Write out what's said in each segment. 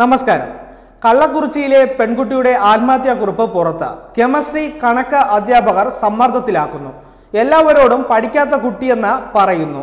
നമസ്കാരം. കള്ളക്കുറിച്ചിയിലെ പെൺകുട്ടിയുടെ ആത്മഹത്യാക്കുറിപ്പ് പുറത്ത്. കെമിസ്ട്രി കണക്ക് അധ്യാപകർ സമ്മർദ്ദത്തിലാക്കുന്നു. എല്ലാവരോടും പഠിക്കാത്ത കുട്ടിയെന്ന് പറയുന്നു.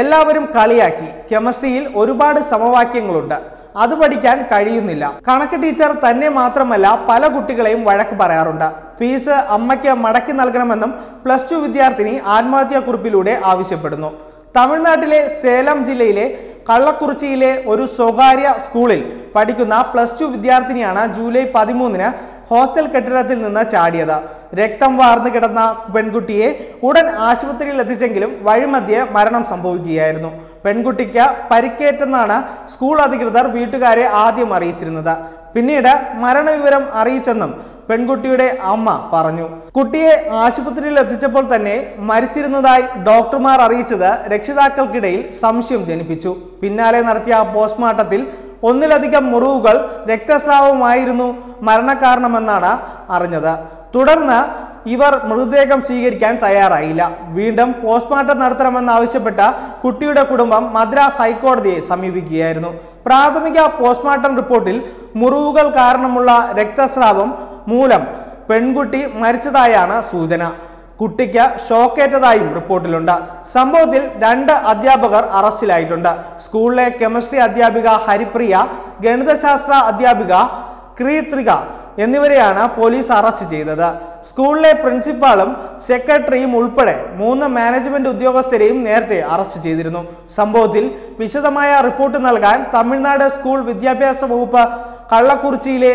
എല്ലാവരും കളിയാക്കി. കെമിസ്ട്രിയിൽ ഒരുപാട് സമവാക്യങ്ങളുണ്ട്. അത് പഠിക്കാൻ കഴിയുന്നില്ല. കണക്ക് ടീച്ചർ തന്നെ മാത്രമല്ല പല കുട്ടികളെയും വഴക്ക് പറയാറുണ്ട്. ഫീസ് അമ്മയ്ക്ക് മടക്കി നൽകണമെന്നും പ്ലസ് ടു വിദ്യാർത്ഥിനി ആത്മഹത്യാക്കുറിപ്പിലൂടെ ആവശ്യപ്പെടുന്നു. തമിഴ്നാട്ടിലെ സേലം ജില്ലയിലെ കള്ളക്കുറിച്ചിയിലെ ഒരു സ്വകാര്യ സ്കൂളിൽ പഠിക്കുന്ന പ്ലസ് ടു വിദ്യാർത്ഥിനിയാണ് ജൂലൈ പതിമൂന്നിന് ഹോസ്റ്റൽ കെട്ടിടത്തിൽ നിന്ന് ചാടിയത്. രക്തം വാർന്നു കിടന്ന പെൺകുട്ടിയെ ഉടൻ ആശുപത്രിയിൽ എത്തിച്ചെങ്കിലും വഴിമധ്യേ മരണം സംഭവിക്കുകയായിരുന്നു. പെൺകുട്ടിക്ക് പരിക്കേറ്റെന്നാണ് സ്കൂൾ അധികൃതർ വീട്ടുകാരെ ആദ്യം അറിയിച്ചിരുന്നത്. പിന്നീട് മരണവിവരം അറിയിച്ചെന്നും പെൺകുട്ടിയുടെ അമ്മ പറഞ്ഞു. കുട്ടിയെ ആശുപത്രിയിൽ എത്തിച്ചപ്പോൾ തന്നെ മരിച്ചിരുന്നതായി ഡോക്ടർമാർ അറിയിച്ചത് രക്ഷിതാക്കൾക്കിടയിൽ സംശയം ജനിപ്പിച്ചു. പിന്നാലെ നടത്തിയ പോസ്റ്റ്മോർട്ടത്തിൽ ഒന്നിലധികം മുറിവുകൾ രക്തസ്രാവമായിരുന്നു മരണകാരണമെന്നാണ് അറിഞ്ഞത്. തുടർന്ന് ഇവർ മൃതദേഹം സ്വീകരിക്കാൻ തയ്യാറായില്ല. വീണ്ടും പോസ്റ്റ്മോർട്ടം നടത്തണമെന്നാവശ്യപ്പെട്ട കുട്ടിയുടെ കുടുംബം മദ്രാസ് ഹൈക്കോടതിയെ സമീപിക്കുകയായിരുന്നു. പ്രാഥമിക പോസ്റ്റ്മോർട്ടം റിപ്പോർട്ടിൽ മുറിവുകൾ കാരണമുള്ള രക്തസ്രാവം മൂലം പെൺകുട്ടി മരിച്ചതായാണ് സൂചന. കുട്ടിക്ക് ഷോക്കേറ്റതായും റിപ്പോർട്ടിലുണ്ട്. സംഭവത്തിൽ രണ്ട് അധ്യാപകർ അറസ്റ്റിലായിട്ടുണ്ട്. സ്കൂളിലെ കെമിസ്ട്രി അധ്യാപിക ഹരിപ്രിയ ഗണിതശാസ്ത്ര അധ്യാപിക ക്രീത്രിക എന്നിവരെയാണ് പോലീസ് അറസ്റ്റ് ചെയ്തത്. സ്കൂളിലെ പ്രിൻസിപ്പാളും സെക്രട്ടറിയും ഉൾപ്പെടെ മൂന്ന് മാനേജ്മെന്റ് ഉദ്യോഗസ്ഥരെയും നേരത്തെ അറസ്റ്റ് ചെയ്തിരുന്നു. സംഭവത്തിൽ വിശദമായ റിപ്പോർട്ട് നൽകാൻ തമിഴ്നാട് സ്കൂൾ വിദ്യാഭ്യാസ വകുപ്പ് കള്ളക്കുറിച്ചിയിലെ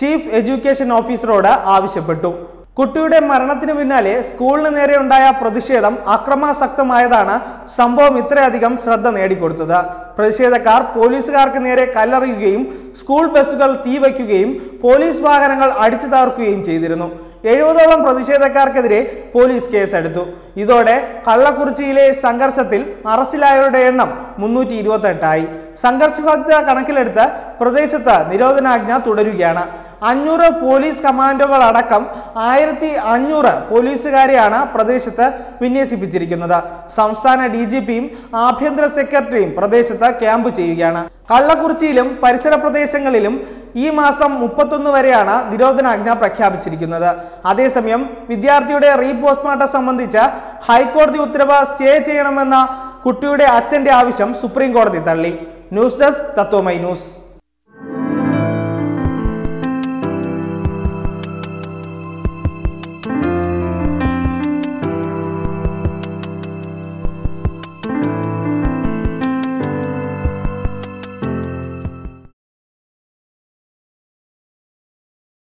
ചീഫ് എഡ്യൂക്കേഷൻ ഓഫീസറോട് ആവശ്യപ്പെട്ടു. കുട്ടിയുടെ മരണത്തിനു പിന്നാലെ സ്കൂളിന് നേരെ ഉണ്ടായ പ്രതിഷേധം അക്രമാസക്തമായതാണ് സംഭവം ഇത്രയധികം ശ്രദ്ധ നേടിക്കൊടുത്തത്. പ്രതിഷേധക്കാർ പോലീസുകാർക്ക് നേരെ കല്ലെറിയുകയും സ്കൂൾ ബസ്സുകൾ തീവയ്ക്കുകയും പോലീസ് വാഹനങ്ങൾ അടിച്ചു തകർക്കുകയും ചെയ്തിരുന്നു. എഴുപതോളം പ്രതിഷേധക്കാർക്കെതിരെ പോലീസ് കേസെടുത്തു. ഇതോടെ കള്ളക്കുറിച്ചിയിലെ സംഘർഷത്തിൽ അറസ്റ്റിലായവരുടെ എണ്ണം മുന്നൂറ്റി ഇരുപത്തെട്ടായി സംഘർഷ സാധ്യത കണക്കിലെടുത്ത് പ്രദേശത്ത് നിരോധനാജ്ഞ തുടരുകയാണ്. അഞ്ഞൂറ് പോലീസ് കമാൻഡോകൾ അടക്കം ആയിരത്തി അഞ്ഞൂറ് പോലീസുകാരെയാണ് പ്രദേശത്ത് വിന്യസിപ്പിച്ചിരിക്കുന്നത്. സംസ്ഥാന ഡി ജി പിയും ആഭ്യന്തര സെക്രട്ടറിയും പ്രദേശത്ത് ക്യാമ്പ് ചെയ്യുകയാണ്. കള്ളക്കുറിച്ചിയിലും പരിസര പ്രദേശങ്ങളിലും ഈ മാസം മുപ്പത്തൊന്ന് വരെയാണ് നിരോധനാജ്ഞ പ്രഖ്യാപിച്ചിരിക്കുന്നത്. അതേസമയം വിദ്യാർത്ഥിയുടെ റീപോസ്റ്റ്മോർട്ടം സംബന്ധിച്ച് ഹൈക്കോടതി ഉത്തരവ് സ്റ്റേ ചെയ്യണമെന്ന കുട്ടിയുടെ അച്ഛന്റെ ആവശ്യം സുപ്രീം കോടതി തള്ളി. News desk Tathwamayi news.